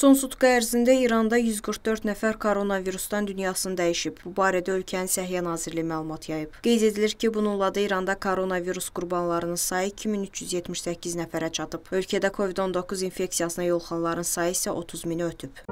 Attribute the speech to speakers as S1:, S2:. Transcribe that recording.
S1: Son sutqa ərzində İranda 144 nəfər koronavirusdan dünyasını dəyişib. Bu barədə ölkənin Səhiyyə Nazirliyi məlumat yayıb. Qeyd edilir ki, bununla da İranda koronavirus qurbanlarının sayı 2378 nəfərə çatıb. Ölkədə COVID-19 infeksiyasına yoluxanların sayı isə 30 mini ötüb.